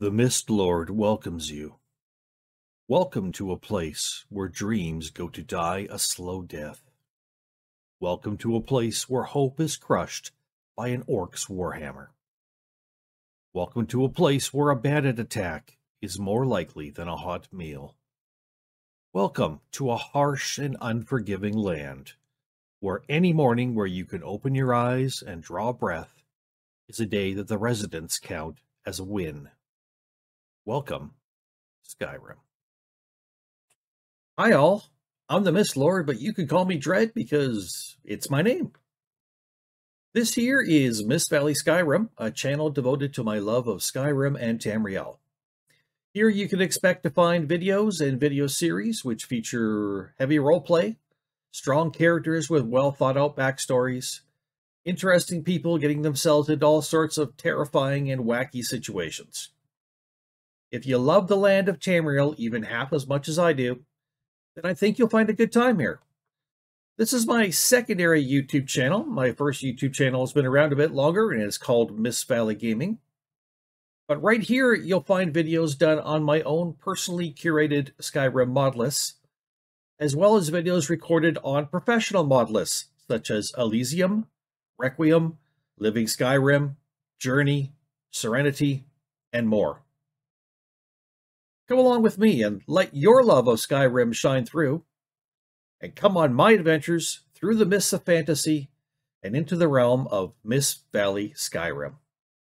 The Mist Lord welcomes you. Welcome to a place where dreams go to die a slow death. Welcome to a place where hope is crushed by an orc's warhammer. Welcome to a place where a bandit attack is more likely than a hot meal. Welcome to a harsh and unforgiving land where any morning where you can open your eyes and draw breath is a day that the residents count as a win. Welcome, Skyrim. Hi, all. I'm the Mist Lord, but you can call me Dredd because it's my name. This here is Mist Valley Skyrim, a channel devoted to my love of Skyrim and Tamriel. Here you can expect to find videos and video series which feature heavy roleplay, strong characters with well thought out backstories, interesting people getting themselves into all sorts of terrifying and wacky situations. If you love the land of Tamriel even half as much as I do, then I think you'll find a good time here. This is my secondary YouTube channel. My first YouTube channel has been around a bit longer and it's called Mist Valley Gaming. But right here, you'll find videos done on my own personally curated Skyrim mod lists, as well as videos recorded on professional mod lists, such as Elysium, Requiem, Living Skyrim, Journey, Serenity, and more. Come along with me and let your love of Skyrim shine through, and come on my adventures through the mists of fantasy and into the realm of Mist Valley Skyrim.